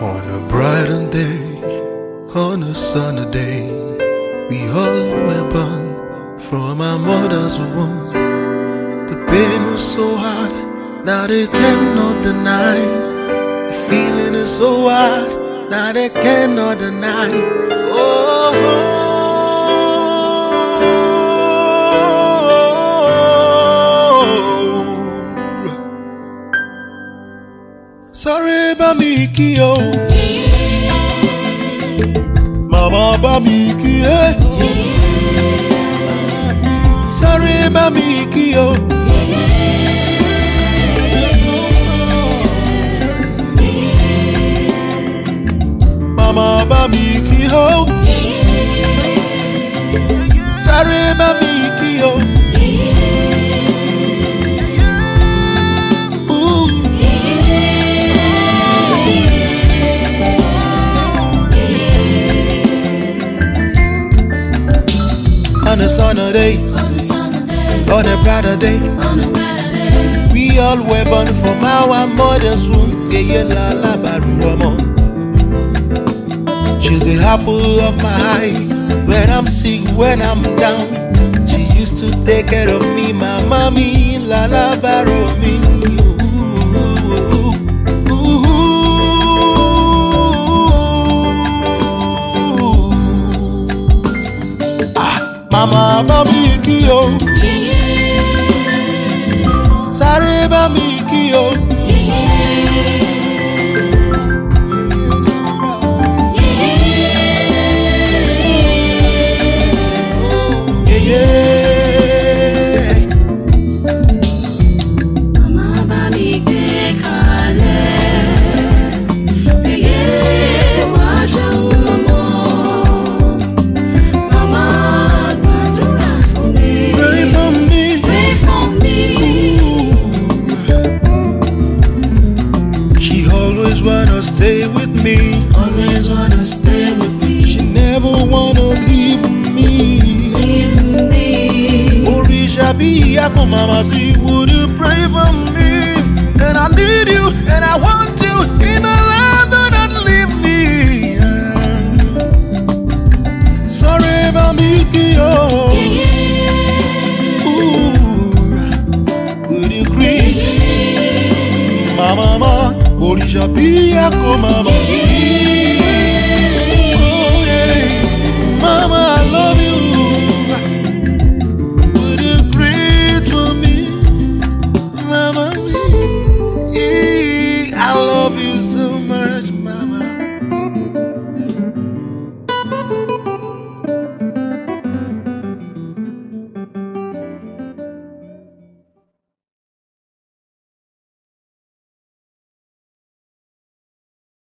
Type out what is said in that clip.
On a brighter day, on a sunny day, we all were born from our mother's womb. The pain was so hard, that it cannot deny. The feeling is so hard, that it cannot deny. oh. oh. Sorry about me, Kyo. Mama bá mi kí ẹ. Sáré bá mi kí o. Mama bá mi kí o. Sáré bá mi On a sunny day, On a brighter day. We all were born from our mother's womb. Eye la la. She's the apple of my eye. When I'm sick, when I'm down. She used to take care of me, my mommy. La la baru wanna leave me. Leave me. Orisha be yako mama see would you pray for me? And I need you and I want you in my life do not leave me. Sorry about me, would you agree? Mama, Orisha be yako mama.